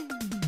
you